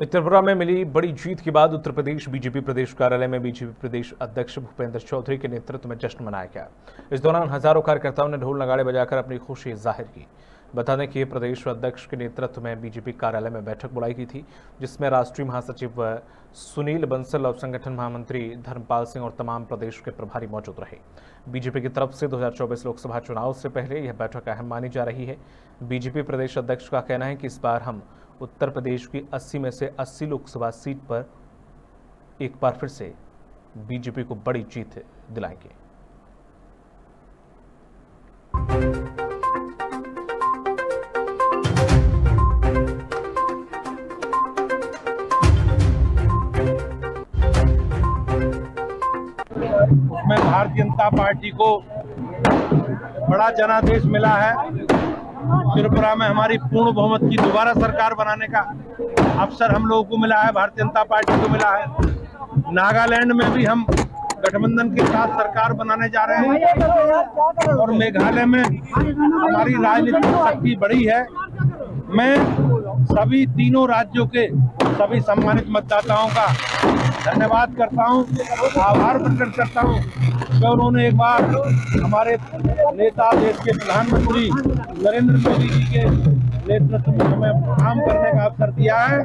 त्रिपुरा में मिली बड़ी जीत के बाद उत्तर प्रदेश बीजेपी प्रदेश कार्यालय में बीजेपी प्रदेश अध्यक्ष भूपेंद्र चौधरी के नेतृत्व में जश्न मनाया गया। इस दौरान हज़ारों कार्यकर्ताओं ने ढोल नगाड़े बजाकर अपनी खुशी ज़ाहिर की। बता दें कि प्रदेश अध्यक्ष के नेतृत्व में बीजेपी कार्यालय में बैठक बुलाई गई थी, जिसमें राष्ट्रीय महासचिव सुनील बंसल और संगठन महामंत्री धर्मपाल सिंह और तमाम प्रदेश के प्रभारी मौजूद रहे। बीजेपी की तरफ़ से 2024 लोकसभा चुनाव से पहले यह बैठक अहम मानी जा रही है। बीजेपी प्रदेश अध्यक्ष का कहना है कि इस बार हम उत्तर प्रदेश की 80 में से 80 लोकसभा सीट पर एक बार फिर से बीजेपी को बड़ी जीत दिलाएँगे। भारतीय जनता पार्टी को बड़ा जनादेश मिला है। त्रिपुरा में हमारी पूर्ण बहुमत की दोबारा सरकार बनाने का अवसर हम लोगों को मिला है, भारतीय जनता पार्टी को मिला है। नागालैंड में भी हम गठबंधन के साथ सरकार बनाने जा रहे हैं और मेघालय में हमारी राजनीतिक शक्ति बड़ी है। मैं सभी तीनों राज्यों के सभी सम्मानित मतदाताओं का धन्यवाद करता हूँ, आभार प्रकट करता हूँ कि उन्होंने एक बार हमारे नेता, देश के प्रधानमंत्री नरेंद्र मोदी जी के नेतृत्व में हमें काम करने का अवसर दिया है।